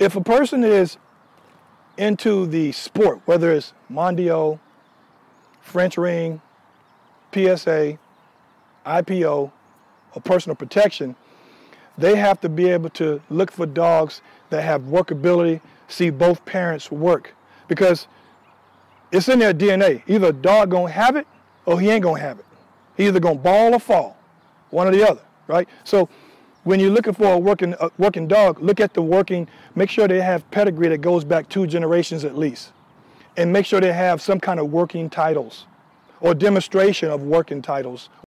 if a person is into the sport, whether it's Mondio, French ring, PSA, IPO, or personal protection, they have to be able to look for dogs that have workability, see both parents work. Because it's in their DNA. Either a dog gonna have it or he ain't gonna have it. He either gonna ball or fall, one or the other, right? So when you're looking for a working, a working dog, look at the working, make sure they have pedigree that goes back two generations at least. And make sure they have some kind of working titles or demonstration of working titles